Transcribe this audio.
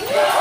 Yeah.